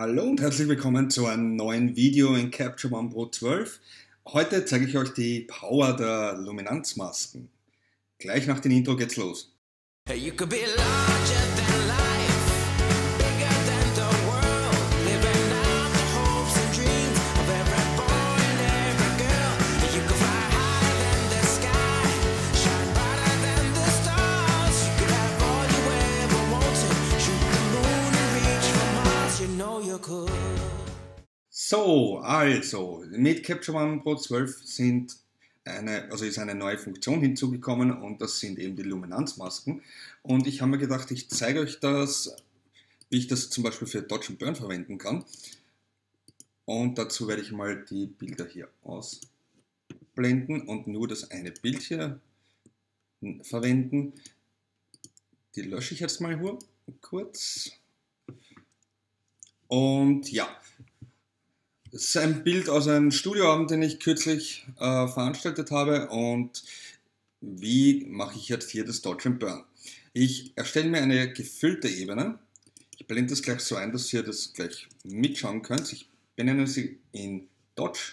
Hallo und herzlich willkommen zu einem neuen Video in Capture One Pro 12. Heute zeige ich euch die Power der Luminanzmasken. Gleich nach dem Intro geht's los. Hey, So, also, mit Capture One Pro 12 sind eine, also ist eine neue Funktion hinzugekommen und das sind eben die Luminanzmasken. Und ich habe mir gedacht, ich zeige euch das, wie ich das zum Beispiel für Dodge Burn verwenden kann. Und dazu werde ich mal die Bilder hier ausblenden und nur das eine Bild hier verwenden. Die lösche ich jetzt mal kurz. Und ja, das ist ein Bild aus einem Studioabend, den ich kürzlich äh, veranstaltet habe. Und wie mache ich jetzt hier das Dodge Burn? Ich erstelle mir eine gefüllte Ebene. Ich blende das gleich so ein, dass ihr das gleich mitschauen könnt. Ich benenne sie in Dodge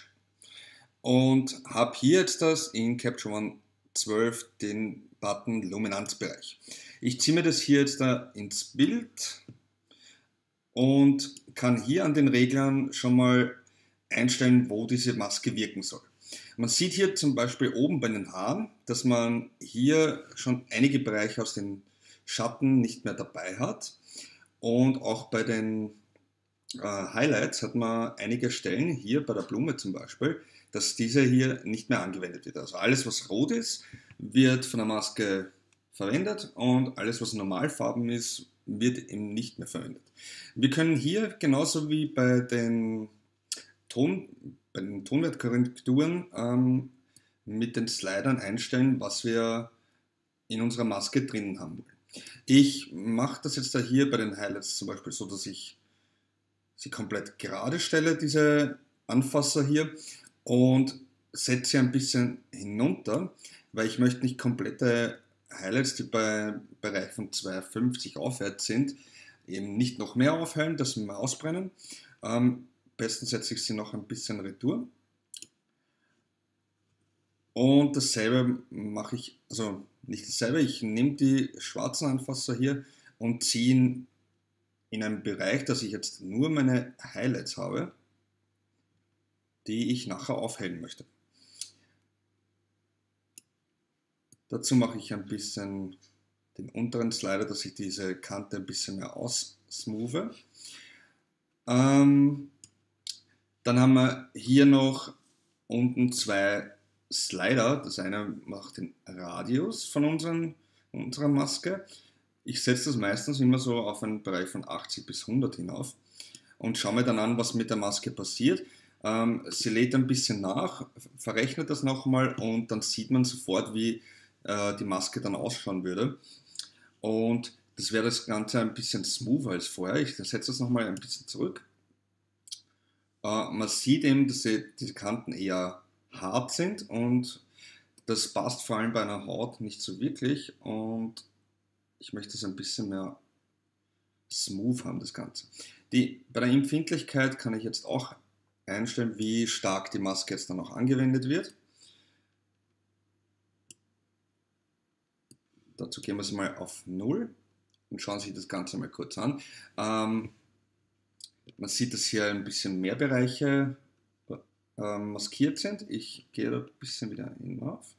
und habe hier jetzt das in Capture One 12 den Button Luminanzbereich. Ich ziehe mir das hier jetzt da ins Bild und kann hier an den Reglern schon mal einstellen, wo diese Maske wirken soll. Man sieht hier zum Beispiel oben bei den Haaren, dass man hier schon einige Bereiche aus den Schatten nicht mehr dabei hat. Und auch bei den äh, Highlights hat man einige Stellen, hier bei der Blume zum Beispiel, dass diese hier nicht mehr angewendet wird. Also alles, was rot ist, wird von der Maske verwendet und alles, was normalfarben ist, wird eben nicht mehr verwendet. Wir können hier genauso wie bei den Ton, bei den Tonwertkorrekturen ähm, mit den Slidern einstellen, was wir in unserer Maske drinnen haben wollen. Ich mache das jetzt da hier bei den Highlights zum Beispiel so, dass ich sie komplett gerade stelle, diese Anfasser hier, und setze sie ein bisschen hinunter, weil ich möchte nicht komplette Highlights, die bei Bereich von 250 aufwärts sind, eben nicht noch mehr aufhellen, dass sie mal ausbrennen. Ähm, besten setze ich sie noch ein bisschen retour. Und dasselbe mache ich, also nicht dasselbe, ich nehme die schwarzen Anfasser hier und ziehe ihn in einen Bereich, dass ich jetzt nur meine Highlights habe, die ich nachher aufhellen möchte. Dazu mache ich ein bisschen den unteren Slider, dass ich diese Kante ein bisschen mehr aussmoothe. Ähm, dann haben wir hier noch unten zwei Slider. Das eine macht den Radius von unseren, unserer Maske. Ich setze das meistens immer so auf einen Bereich von 80 bis 100 hinauf und schaue mir dann an, was mit der Maske passiert. Ähm, sie lädt ein bisschen nach, verrechnet das nochmal und dann sieht man sofort, wie äh, die Maske dann ausschauen würde. Und das wäre das Ganze ein bisschen smoother als vorher. Ich setze das nochmal ein bisschen zurück. Äh, man sieht eben, dass die, Kanten eher hart sind und das passt vor allem bei einer Haut nicht so wirklich und ich möchte es ein bisschen mehr smooth haben, das Ganze. Die, bei der Empfindlichkeit kann ich jetzt auch einstellen, wie stark die Maske jetzt dann auch angewendet wird. Dazu gehen wir es mal auf 0 und schauen sich das Ganze mal kurz an. Ähm, man sieht, dass hier ein bisschen mehr Bereiche äh, maskiert sind. Ich gehe da ein bisschen wieder hinauf.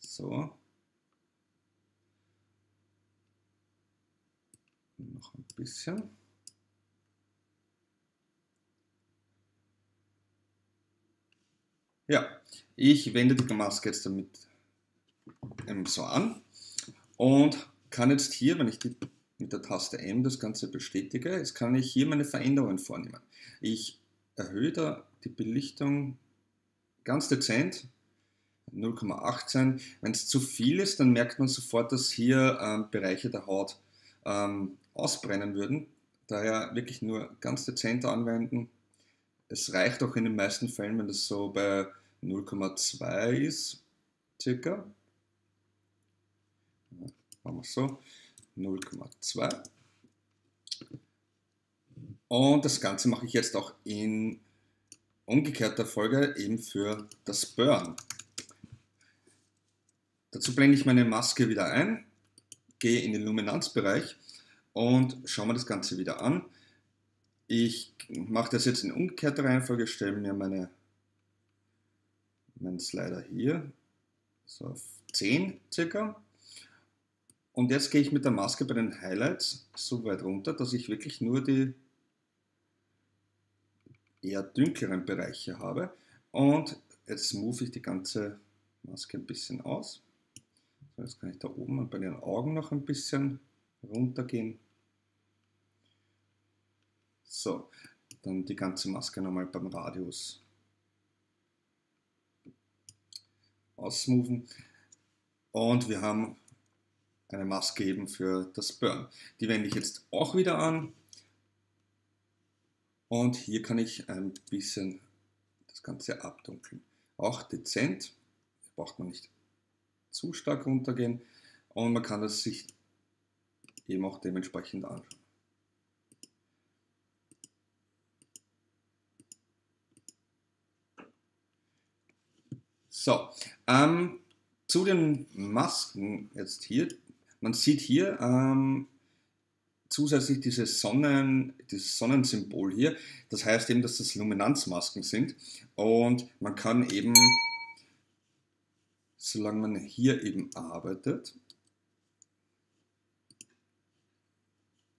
So. Noch ein bisschen. Ja, ich wende die Maske jetzt damit so an und kann jetzt hier, wenn ich die, mit der Taste M das Ganze bestätige, jetzt kann ich hier meine Veränderungen vornehmen. Ich erhöhe da die Belichtung ganz dezent, 0,18. Wenn es zu viel ist, dann merkt man sofort, dass hier ähm, Bereiche der Haut ähm, ausbrennen würden. Daher wirklich nur ganz dezent anwenden. Es reicht auch in den meisten Fällen, wenn das so bei 0,2 ist, circa. Machen wir so. 0,2. Und das Ganze mache ich jetzt auch in umgekehrter Folge eben für das Burn. Dazu blende ich meine Maske wieder ein, gehe in den Luminanzbereich und schaue mir das Ganze wieder an. Ich mache das jetzt in umgekehrter Reihenfolge, stelle mir meine, meinen Slider hier so auf 10 circa. Und jetzt gehe ich mit der Maske bei den Highlights so weit runter, dass ich wirklich nur die eher dunkleren Bereiche habe. Und jetzt move ich die ganze Maske ein bisschen aus. So, jetzt kann ich da oben bei den Augen noch ein bisschen runtergehen. So, dann die ganze Maske nochmal beim Radius ausmoven. Und wir haben eine Maske eben für das Burn. Die wende ich jetzt auch wieder an. Und hier kann ich ein bisschen das Ganze abdunkeln. Auch dezent, braucht man nicht zu stark runtergehen und man kann es sich eben auch dementsprechend anschauen. So, ähm, zu den Masken jetzt hier. Man sieht hier ähm, zusätzlich dieses, Sonnen, dieses Sonnensymbol hier. Das heißt eben, dass das Luminanzmasken sind. Und man kann eben, solange man hier eben arbeitet,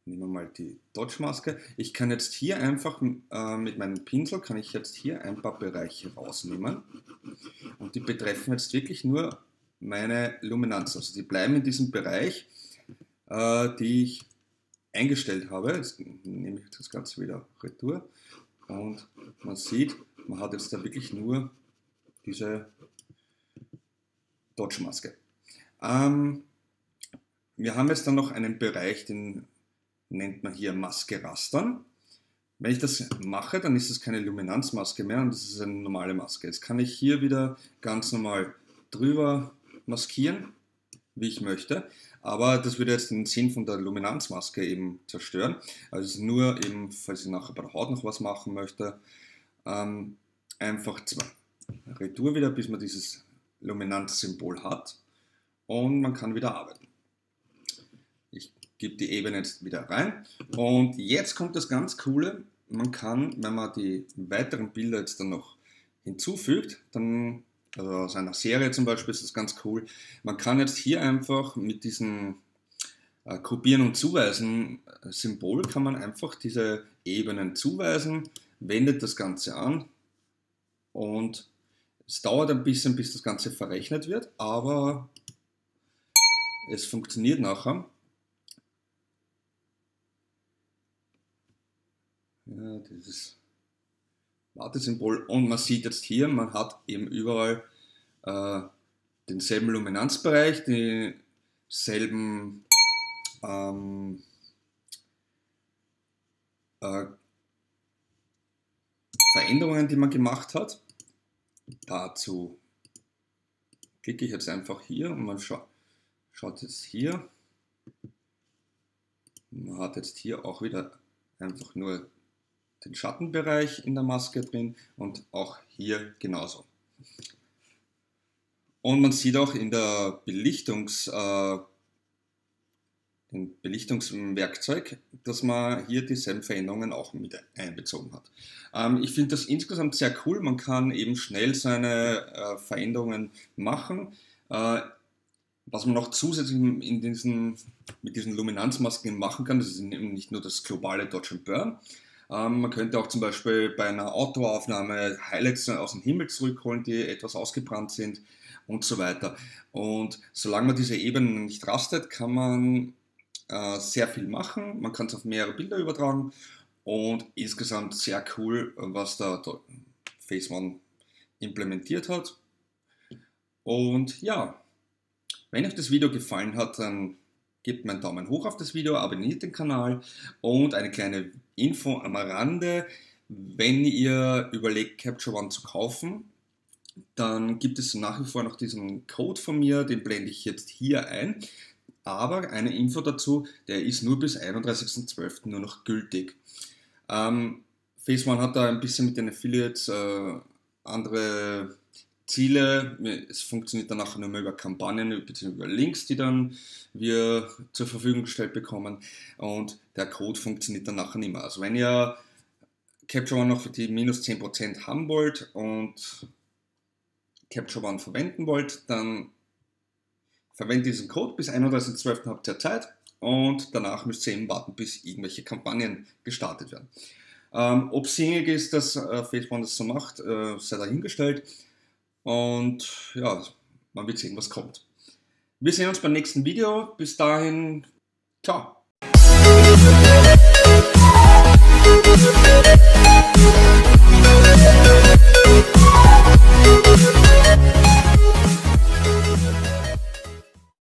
nehmen wir mal die Dodge-Maske. Ich kann jetzt hier einfach äh, mit meinem Pinsel, kann ich jetzt hier ein paar Bereiche rausnehmen. Und die betreffen jetzt wirklich nur meine Luminanz. Also die bleiben in diesem Bereich, äh, die ich eingestellt habe. Jetzt nehme ich das Ganze wieder retour und man sieht, man hat jetzt da wirklich nur diese Dodge-Maske. Ähm, wir haben jetzt dann noch einen Bereich, den nennt man hier Maske rastern. Wenn ich das mache, dann ist es keine Luminanzmaske mehr und das ist eine normale Maske. Jetzt kann ich hier wieder ganz normal drüber maskieren, wie ich möchte. Aber das würde jetzt den Sinn von der Luminanzmaske eben zerstören. Also nur eben, falls ich nachher bei der Haut noch was machen möchte, ähm, einfach zwei Retour wieder, bis man dieses Luminanzsymbol hat und man kann wieder arbeiten. Ich gebe die Ebene jetzt wieder rein und jetzt kommt das ganz Coole. Man kann, wenn man die weiteren Bilder jetzt dann noch hinzufügt, dann also aus einer Serie zum Beispiel ist das ganz cool. Man kann jetzt hier einfach mit diesem äh, Kopieren und Zuweisen äh, Symbol kann man einfach diese Ebenen zuweisen, wendet das Ganze an und es dauert ein bisschen, bis das Ganze verrechnet wird, aber es funktioniert nachher. Ja, dieses Wartesymbol. Und man sieht jetzt hier, man hat eben überall äh, denselben Luminanzbereich, dieselben ähm, äh, Veränderungen, die man gemacht hat. Dazu klicke ich jetzt einfach hier und man scha schaut jetzt hier. Man hat jetzt hier auch wieder einfach nur den Schattenbereich in der Maske drin und auch hier genauso. Und man sieht auch in der Belichtungs, äh, im Belichtungswerkzeug, dass man hier dieselben Veränderungen auch mit einbezogen hat. Ähm, ich finde das insgesamt sehr cool. Man kann eben schnell seine äh, Veränderungen machen. Äh, was man noch zusätzlich in diesen, mit diesen Luminanzmasken machen kann, das ist eben nicht nur das globale Dodge and Burn, ähm, man könnte auch zum Beispiel bei einer Autoaufnahme Highlights aus dem Himmel zurückholen, die etwas ausgebrannt sind und so weiter. Und solange man diese Ebenen nicht rastet, kann man äh, sehr viel machen. Man kann es auf mehrere Bilder übertragen und insgesamt sehr cool, was da Phase One implementiert hat. Und ja, wenn euch das Video gefallen hat, dann gebt mir einen Daumen hoch auf das Video, abonniert den Kanal und eine kleine Info am Rande. Wenn ihr überlegt, Capture One zu kaufen, dann gibt es nach wie vor noch diesen Code von mir, den blende ich jetzt hier ein. Aber eine Info dazu, der ist nur bis 31.12. nur noch gültig. Ähm, Phase One hat da ein bisschen mit den Affiliates äh, andere Ziele. Es funktioniert dann nachher nur mehr über Kampagnen bzw. über Links, die dann wir zur Verfügung gestellt bekommen. Und der Code funktioniert dann nachher nicht mehr. Also wenn ihr Capture One noch für die minus 10% haben wollt und Capture One verwenden wollt, dann verwendet diesen Code. Bis 31.12. habt ihr Zeit und danach müsst ihr eben warten, bis irgendwelche Kampagnen gestartet werden. Ähm, Ob es sinnig ist, dass äh, Facebook das so macht, äh, sei dahingestellt. Und ja, man wird sehen, was kommt. Wir sehen uns beim nächsten Video. Bis dahin, ciao.